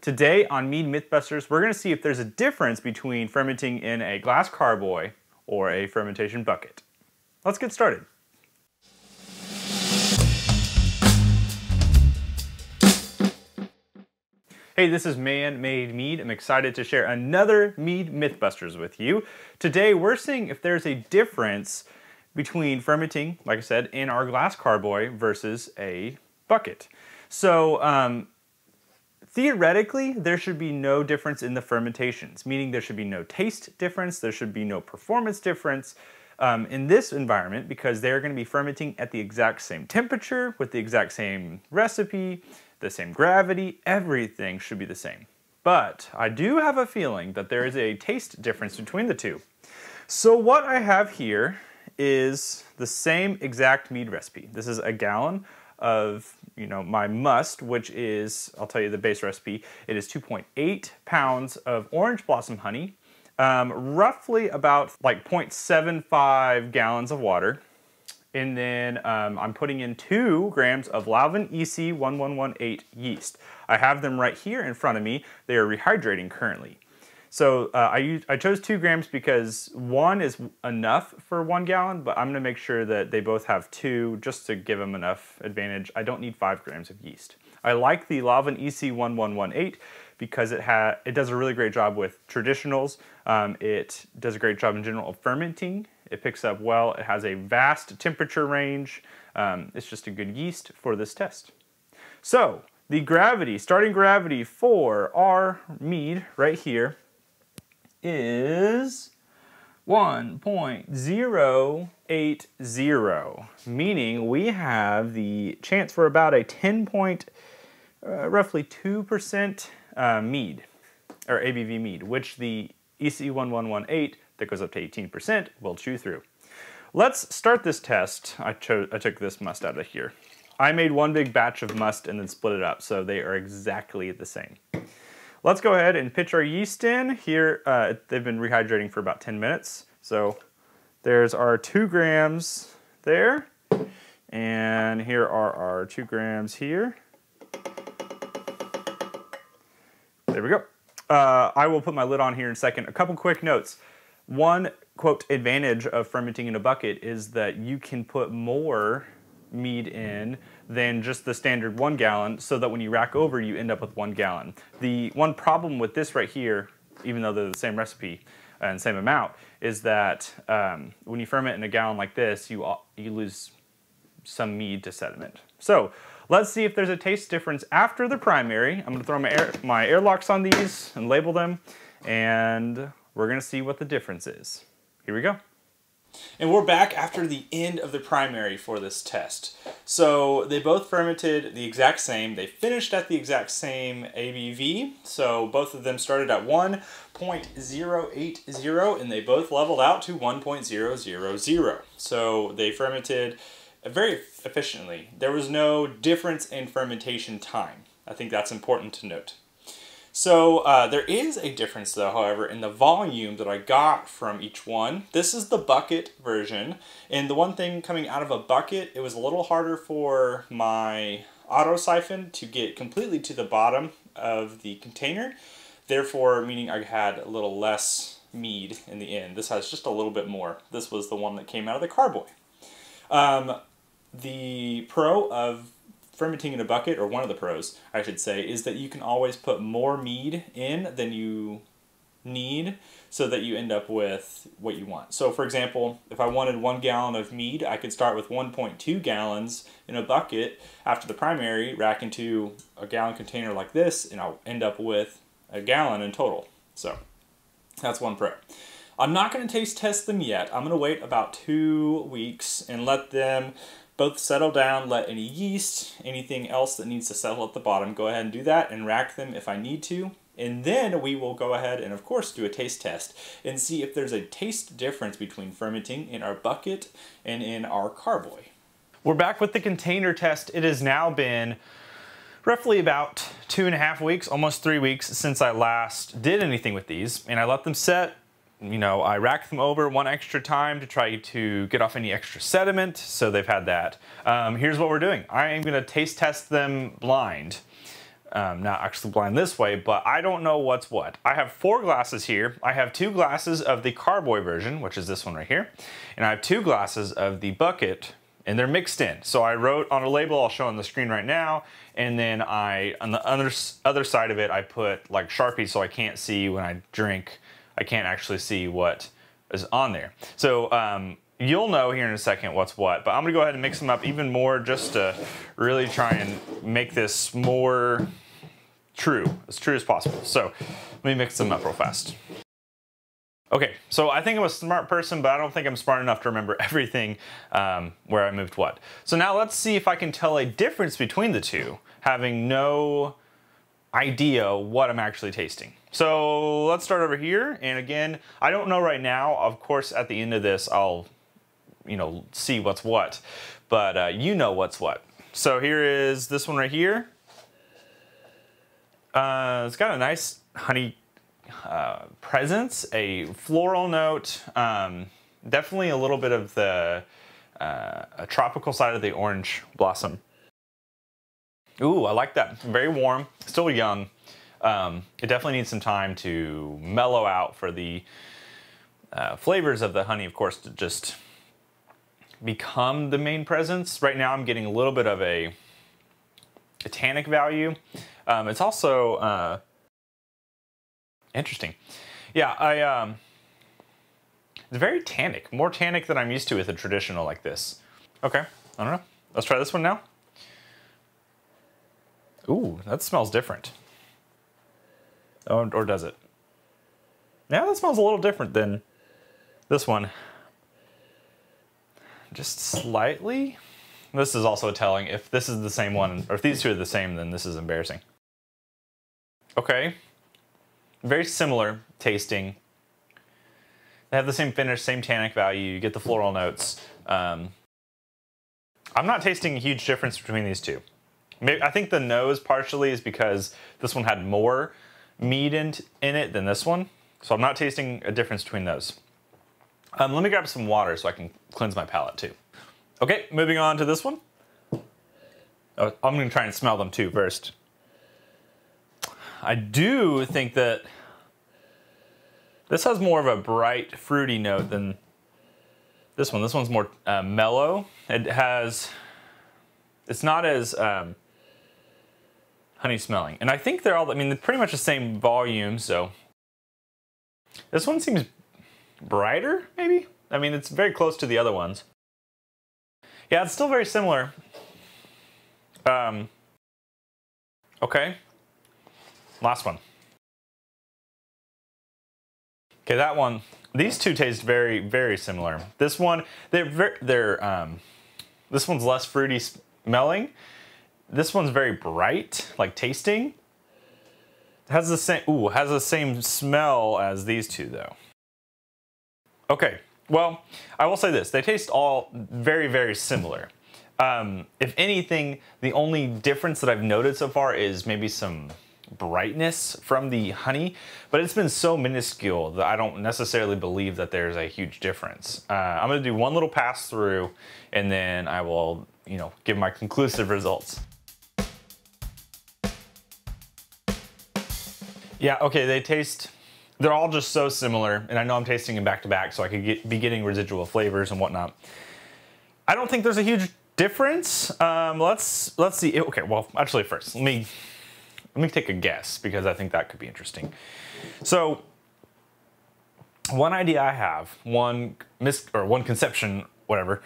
Today on Mead Mythbusters, we're going to see if there's a difference between fermenting in a glass carboy or a fermentation bucket. Let's get started. Hey, this is Man Made Mead. I'm excited to share another Mead Mythbusters with you. Today, we're seeing if there's a difference between fermenting, like I said, in our glass carboy versus a bucket. So, um, theoretically, there should be no difference in the fermentations, meaning there should be no taste difference, there should be no performance difference um, in this environment because they're going to be fermenting at the exact same temperature, with the exact same recipe, the same gravity, everything should be the same. But I do have a feeling that there is a taste difference between the two. So what I have here is the same exact mead recipe. This is a gallon of you know my must, which is I'll tell you the base recipe. It is 2.8 pounds of orange blossom honey, um, roughly about like 0.75 gallons of water, and then um, I'm putting in two grams of Lalvin EC 1118 yeast. I have them right here in front of me. They are rehydrating currently. So uh, I, I chose two grams because one is enough for one gallon, but I'm gonna make sure that they both have two just to give them enough advantage. I don't need five grams of yeast. I like the Lalvin EC1118 because it, ha it does a really great job with traditionals. Um, it does a great job in general of fermenting. It picks up well. It has a vast temperature range. Um, it's just a good yeast for this test. So the gravity, starting gravity for our mead right here is 1.080, meaning we have the chance for about a 10 point, uh, roughly 2% uh, mead, or ABV mead, which the EC1118 that goes up to 18% will chew through. Let's start this test. I, I took this must out of here. I made one big batch of must and then split it up, so they are exactly the same. Let's go ahead and pitch our yeast in. Here, uh, they've been rehydrating for about 10 minutes. So there's our two grams there. And here are our two grams here. There we go. Uh, I will put my lid on here in a second. A couple quick notes. One, quote, advantage of fermenting in a bucket is that you can put more mead in than just the standard one gallon so that when you rack over you end up with one gallon. The one problem with this right here, even though they're the same recipe and same amount, is that um, when you ferment in a gallon like this, you, you lose some mead to sediment. So let's see if there's a taste difference after the primary. I'm gonna throw my, air, my airlocks on these and label them and we're gonna see what the difference is. Here we go. And we're back after the end of the primary for this test. So they both fermented the exact same. They finished at the exact same ABV. So both of them started at 1.080 and they both leveled out to 1.000. So they fermented very efficiently. There was no difference in fermentation time. I think that's important to note. So uh, there is a difference though, however, in the volume that I got from each one. This is the bucket version, and the one thing coming out of a bucket, it was a little harder for my auto siphon to get completely to the bottom of the container, therefore meaning I had a little less mead in the end. This has just a little bit more. This was the one that came out of the carboy. Um, the pro of fermenting in a bucket, or one of the pros, I should say, is that you can always put more mead in than you need so that you end up with what you want. So for example, if I wanted one gallon of mead, I could start with 1.2 gallons in a bucket after the primary, rack into a gallon container like this, and I'll end up with a gallon in total. So that's one pro. I'm not going to taste test them yet. I'm going to wait about two weeks and let them both settle down, let any yeast, anything else that needs to settle at the bottom, go ahead and do that and rack them if I need to. And then we will go ahead and of course do a taste test and see if there's a taste difference between fermenting in our bucket and in our carboy. We're back with the container test. It has now been roughly about two and a half weeks, almost three weeks since I last did anything with these. And I let them set you know, I rack them over one extra time to try to get off any extra sediment, so they've had that. Um, here's what we're doing. I am gonna taste test them blind. um, not actually blind this way, but I don't know what's what. I have four glasses here. I have two glasses of the carboy version, which is this one right here, and I have two glasses of the bucket, and they're mixed in. So I wrote on a label, I'll show on the screen right now, and then I, on the other, other side of it, I put like Sharpie so I can't see when I drink, I can't actually see what is on there. So um, you'll know here in a second what's what, but I'm gonna go ahead and mix them up even more just to really try and make this more true, as true as possible. So let me mix them up real fast. Okay, so I think I'm a smart person, but I don't think I'm smart enough to remember everything um, where I moved what. So now let's see if I can tell a difference between the two, having no idea what I'm actually tasting. So let's start over here. And again, I don't know right now. Of course, at the end of this, I'll you know, see what's what, but uh, you know what's what. So here is this one right here. Uh, it's got a nice honey uh, presence, a floral note, um, definitely a little bit of the uh, tropical side of the orange blossom. Ooh, I like that. Very warm, still young. Um, it definitely needs some time to mellow out for the uh, flavors of the honey, of course, to just become the main presence. Right now I'm getting a little bit of a, a tannic value. Um, it's also uh, interesting. Yeah, I um, it's very tannic, more tannic than I'm used to with a traditional like this. Okay, I don't know. Let's try this one now. Ooh, that smells different. Oh, or does it? Yeah, that smells a little different than this one just slightly. This is also telling if this is the same one, or if these two are the same, then this is embarrassing. Okay, very similar tasting. They have the same finish, same tannic value, you get the floral notes. Um, I'm not tasting a huge difference between these two. Maybe, I think the nose partially is because this one had more mead in, in it than this one. So I'm not tasting a difference between those. Um, let me grab some water so I can cleanse my palate too. Okay, moving on to this one. Oh, I'm gonna try and smell them too first. I do think that this has more of a bright fruity note than this one. This one's more uh, mellow. It has, it's not as um, honey smelling. And I think they're all, I mean, they're pretty much the same volume, so. This one seems brighter, maybe? I mean, it's very close to the other ones. Yeah, it's still very similar. Um, okay. Last one. Okay, that one. These two taste very, very similar. This one, they're they're um, this one's less fruity smelling. This one's very bright, like tasting. Has the same, ooh, has the same smell as these two though. Okay, well, I will say this. They taste all very, very similar. Um, if anything, the only difference that I've noted so far is maybe some brightness from the honey, but it's been so minuscule that I don't necessarily believe that there's a huge difference. Uh, I'm gonna do one little pass through and then I will, you know, give my conclusive results. Yeah, okay, they taste they're all just so similar, and I know I'm tasting them back to back, so I could get, be getting residual flavors and whatnot. I don't think there's a huge difference. Um, let's let's see. Okay, well, actually, first let me let me take a guess because I think that could be interesting. So, one idea I have, one mis or one conception, whatever,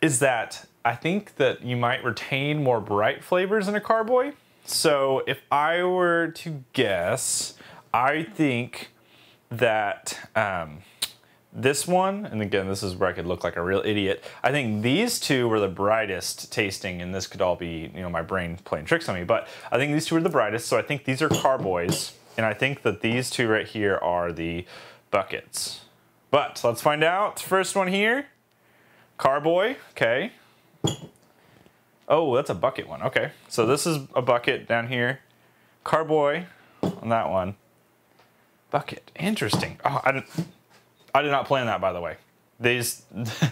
is that I think that you might retain more bright flavors in a carboy. So, if I were to guess, I think that um, this one, and again, this is where I could look like a real idiot. I think these two were the brightest tasting, and this could all be, you know, my brain playing tricks on me, but I think these two are the brightest, so I think these are carboys, and I think that these two right here are the buckets. But let's find out. First one here, carboy, okay. Oh, that's a bucket one, okay. So this is a bucket down here, carboy on that one. Bucket. Interesting. Oh, I, didn't, I did not plan that, by the way. These,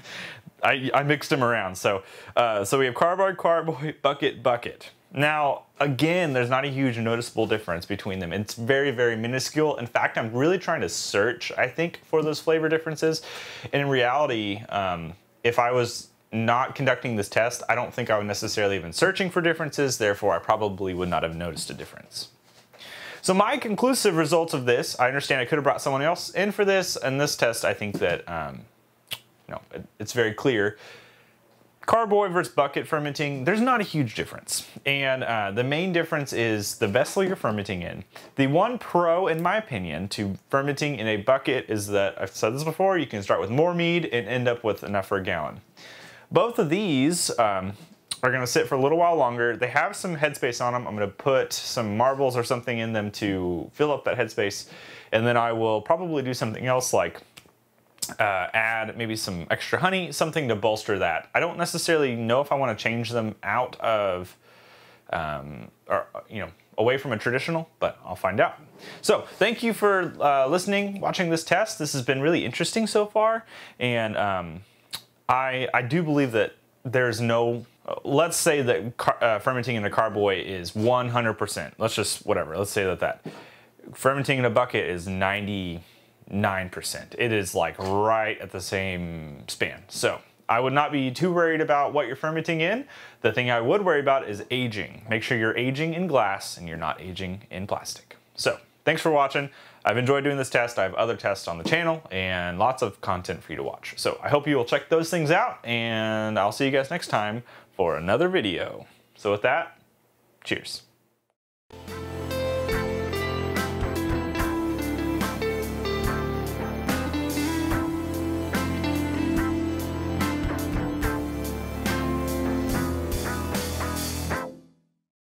I, I mixed them around. So, uh, so we have carboy, carboy, bucket, bucket. Now, again, there's not a huge noticeable difference between them. It's very, very minuscule. In fact, I'm really trying to search, I think, for those flavor differences. And in reality, um, if I was not conducting this test, I don't think I would necessarily have been searching for differences, therefore I probably would not have noticed a difference. So my conclusive results of this, I understand I could have brought someone else in for this, and this test I think that, um, no, it, it's very clear. Carboy versus bucket fermenting, there's not a huge difference. And uh, the main difference is the vessel you're fermenting in. The one pro, in my opinion, to fermenting in a bucket is that, I've said this before, you can start with more mead and end up with enough for a gallon. Both of these um, are gonna sit for a little while longer. They have some headspace on them. I'm gonna put some marbles or something in them to fill up that headspace. And then I will probably do something else like uh, add maybe some extra honey, something to bolster that. I don't necessarily know if I want to change them out of, um, or, you know, away from a traditional, but I'll find out. So thank you for uh, listening, watching this test. This has been really interesting so far. And um, I, I do believe that there's no, let's say that car, uh, fermenting in a carboy is 100%. Let's just, whatever, let's say that that. Fermenting in a bucket is 99%. It is like right at the same span. So I would not be too worried about what you're fermenting in. The thing I would worry about is aging. Make sure you're aging in glass and you're not aging in plastic. So thanks for watching. I've enjoyed doing this test. I have other tests on the channel and lots of content for you to watch. So I hope you will check those things out and I'll see you guys next time for another video. So with that, cheers.